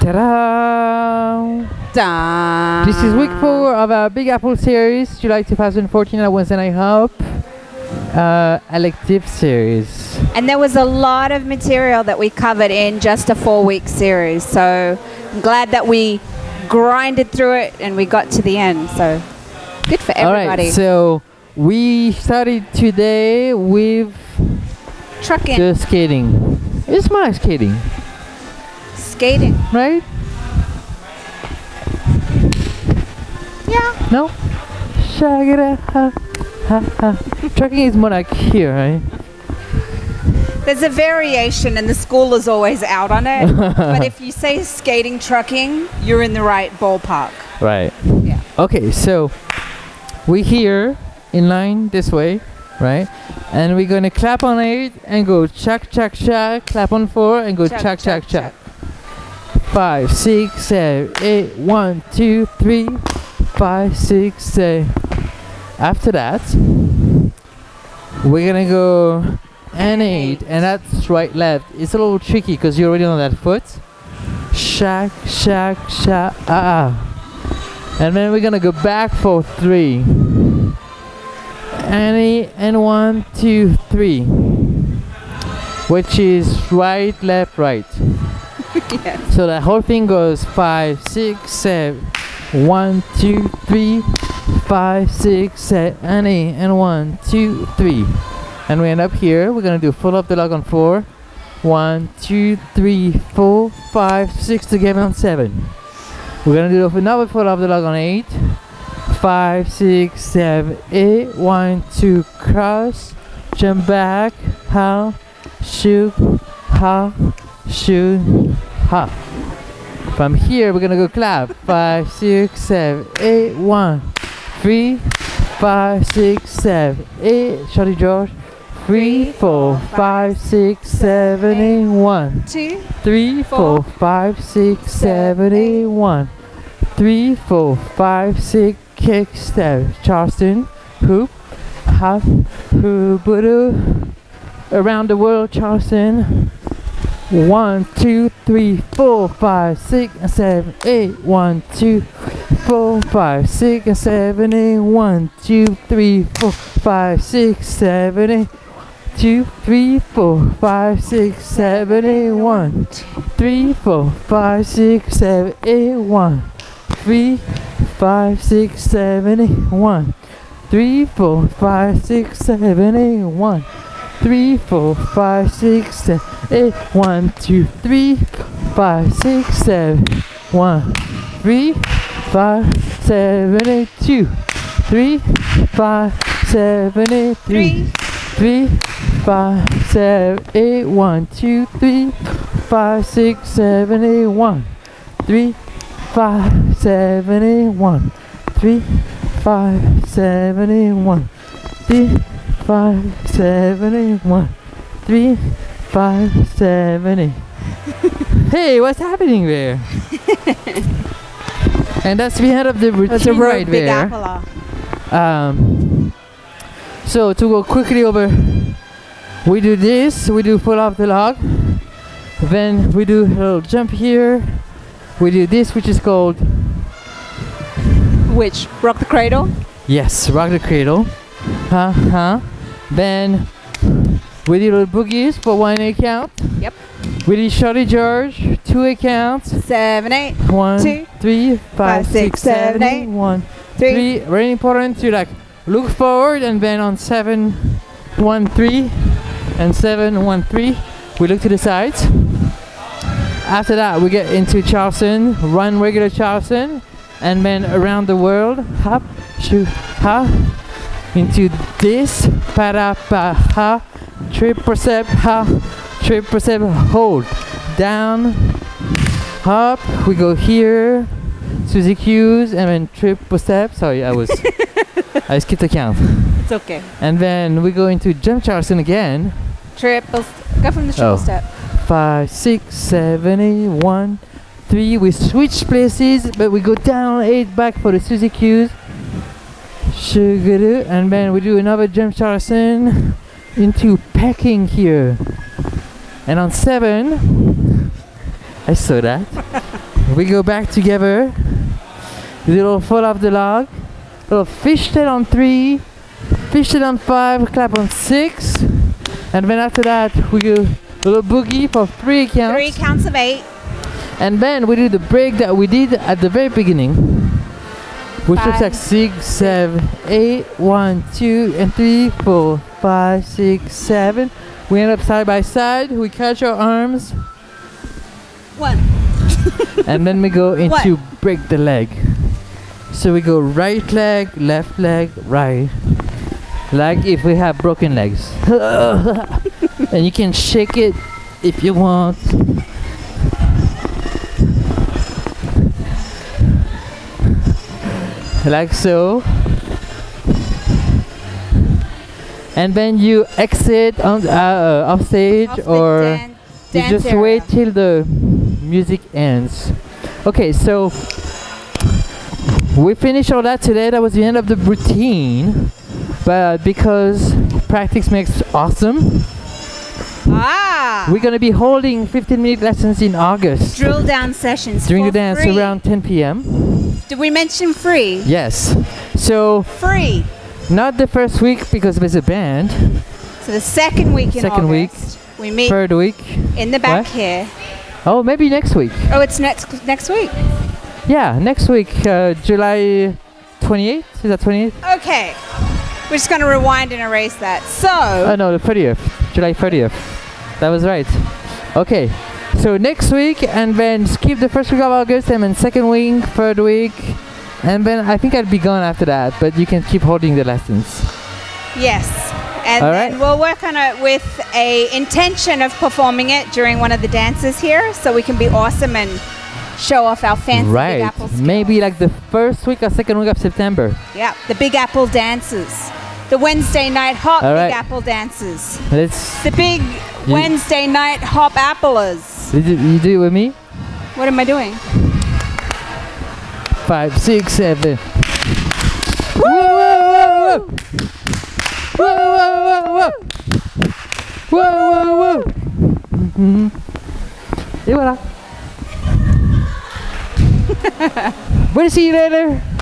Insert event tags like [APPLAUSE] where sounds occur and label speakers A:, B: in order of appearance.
A: Ta-da!
B: Da.
A: This is week four of our Big Apple series, July 2014. I was, and I hope, uh, elective series.
B: And there was a lot of material that we covered in just a four week series. So I'm glad that we grinded through it and we got to the end. So good for everybody.
A: right, so we started today with
B: Trucking,
A: the skating. It's my skating,
B: skating.
A: right?
B: Yeah.
A: No? Shagada ha ha ha. Trucking is more like here, right?
B: There's a variation, and the school is always out on it. [LAUGHS] but if you say skating, trucking, you're in the right ballpark.
A: Right.
B: Yeah.
A: Okay, so we here in line this way, right? And we're gonna clap on eight and go chuck chuck chuck, clap on four and go
B: Chuck,
A: chuck chuck
B: chuck,
A: chuck. Five, six, seven, eight, one, two, three, five, six, seven. After that, we're gonna go and eight, and that's right left. It's a little tricky because you're already on that foot. Shack, shack, shack, ah. ah. And then we're gonna go back for three. Any and one, two, three. Which is right, left, right. [LAUGHS] So the whole thing goes five, six, seven, one, two, three, five, six, seven, and eight, and one, two, three. And we end up here. We're gonna do fall off the log on four. One, two, three, four, five, six together on seven. We're gonna do another fall off the log on eight. Five, six, seven, eight, one, two, cross, jump back, ha, shoot, ha, shoot, ha. From here, we're gonna go clap. Five, six, seven, eight, one, three, five, six, seven, eight. Shorty George. Three, four, five, six, seven, eight, one.
B: Two.
A: Three, four, five, six, seven, eight, one. Three, four, five, six, kick, step. Charleston, hoop, hop, hoop, Around the world, Charleston. One, two, three, four, five, six, and seven, eight. One, two, four, five, six, and seven, eight. One, two, three, four, five, six, seven, eight. Two, three, four, five, six, seven, eight. One, three, four, five, six, seven, eight. One, three, five, six, seven, eight. One, three, four, five, six, seven, eight. One. Three, four, five, six, seven, eight, one, two, three, five, six, seven, one, three, five, seven, eight, two, three, five, seven, eight, three, three, five, seven, eight, one, two, three, five, six, seven, eight, one, three, five, seven, eight, one, three, five, seven, eight, one, three five, seven, eight, one, three, five, seven, eight. [LAUGHS] hey, what's happening there? [LAUGHS] and that's the end of the
B: a
A: right there. Um, so to go quickly over, we do this. We do fall off the log. Then we do a little jump here. We do this, which is called
B: Which? Rock the cradle?
A: yes, rock the cradle. Huh, we did little boogies for one account.
B: Yep.
A: We did Shorty George, two accounts.
B: Seven, eight,
A: One,
B: Two,
A: three, five,
B: five, six,
A: six, seven, eight. One,
B: three.
A: three. Very important to like look forward and then on seven, one, three, and seven, one, three, we look to the sides. After that, we get into Charleston, run regular Charleston, and then around the world, hop, shoot, hop, into this, para, pa, ha, triple step, ha, triple step, hold, down, hop, we go here, Suzy Q's, and then triple step. Sorry, I was, [LAUGHS] I skipped a count.
B: It's okay.
A: And then we go into jump Charleston again.
B: Triple. Go from the triple
A: Oh.
B: step.
A: Five, six, seven, eight, one, three. We switch places, but we go down eight back for the Suzy Q's. Sugar, and then we do another jump Charleston into pecking here. And on seven, I saw that. [LAUGHS] we go back together. Little fall off the log. Little fish fishtail on three. Fish Fishtail on five. Clap on six. And then after that, we go little boogie for three counts.
B: Three counts of eight.
A: And then we do the break that we did at the very beginning. Which looks like six, seven, eight, one, two, and three, four, five, six, seven. We end up side by side. We catch our arms,
B: One. [LAUGHS]
A: and then we go
B: What?
A: into break the leg. So we go right leg, left leg, right. Like if we have broken legs. [LAUGHS] and you can shake it if you want. Like so. And then you exit on uh, uh, off stage
B: Off
A: or
B: dan-
A: you just
B: area.
A: wait till the music ends. Okay, so we finished all that today. That was the end of the routine. But because practice makes awesome,
B: Ah.
A: we're gonna be holding 15 minute lessons in August
B: drill down sessions
A: during the dance
B: free.
A: around 10 p.m.
B: Did we mention free?
A: Yes. So
B: Free.
A: not the first week because there's a band.
B: So the second week in
A: Second week.
B: We meet
A: Third week.
B: in the back
A: What?
B: here.
A: Oh, maybe next week.
B: Oh, it's next next week.
A: Yeah, next week, uh, July 28th. Is that 28th?
B: Okay. We're just going to rewind and erase that. So,
A: Oh no, the 30th. July 30th. That was right. Okay. So next week, and then skip the first week of August, and then second week, third week, and then I think I'll be gone after that. But you can keep holding the lessons.
B: yes. And
A: All
B: then
A: right.
B: we'll work on it with a intention of performing it during one of the dances here so we can be awesome and show off our fancy Big
A: right.
B: Apple skills.
A: Maybe like the first week or second week of September.
B: Yeah, the Big Apple dances. The Wednesday night hop
A: All
B: Big
A: right.
B: Apple dances.
A: Let's.
B: The big Wednesday night hop applers.
A: You do, you do it with me?
B: What am I doing?
A: Five, six, seven. Whoa, whoa, whoa, whoa. Whoa, whoa, whoa, whoa. Whoa, whoa, whoa. Mhm. Et voilà. [LAUGHS] we'll see you later.